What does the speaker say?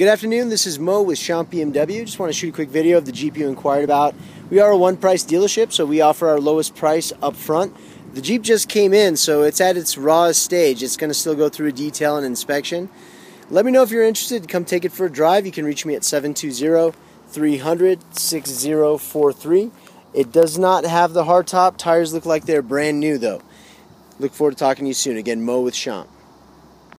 Good afternoon, this is Mo with Schomp BMW. Just want to shoot a quick video of the Jeep you inquired about. We are a one price dealership, so we offer our lowest price up front. The Jeep just came in, so it's at its rawest stage. It's going to still go through a detail and inspection. Let me know if you're interested. Come take it for a drive. You can reach me at 720 300 6043. It does not have the hardtop. Tires look like they're brand new, though. Look forward to talking to you soon. Again, Mo with Schomp.